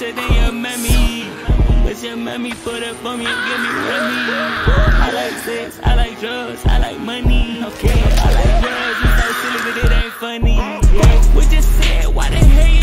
richer than your mammy. Cause your mammy put up on me give me money. I like sex, I like drugs, I like money. Okay, I like drugs, you so silly, but it ain't funny. Yeah, we just said, why the hell?